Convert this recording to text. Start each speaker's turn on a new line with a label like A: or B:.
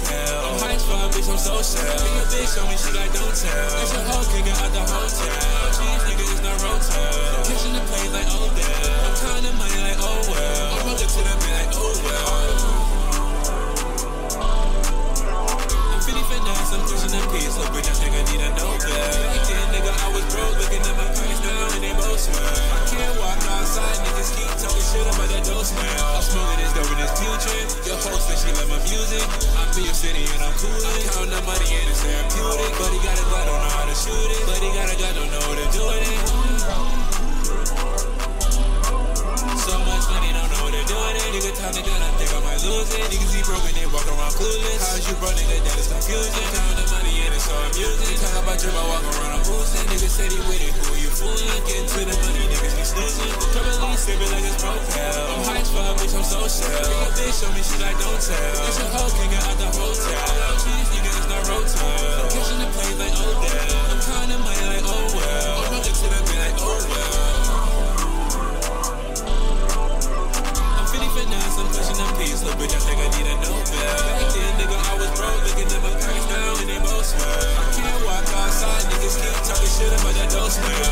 A: propel. I'm high as fuck, bitch, I'm so sad. Make a bitch show me she like, don't tell. It's a hoe kicking out the hotel. City and I'm coolin'. I'm the money and it's therapeutic. But he got a gun, don't know how to shoot it. But he got a gun, don't know what to do it. So much money, don't know what to do with it. Nigga, time to gun, I think I might lose it. Niggas be broken, they walk around clueless. How's you, bro, nigga, that is confusion. Counting the money and it's so amusing. Talk about drip, I walk around, I'm boosting. Niggas said he with it, who are you fooling? Getting to the money, social. They show me shit I don't tell. It's a whole king out the hotel. Cheese nigga, it's not road time. Catching the plane like oh, Odell. I'm counting money like oh well. I'm running to the like oh well. I'm feeling finesse, I'm pushing them peace. Little bitch, I think I need a Nobel. Back then, nigga, I was broke. Looking at my pockets now and they both swell. I can't walk outside, niggas keep talking shit about that dope smell.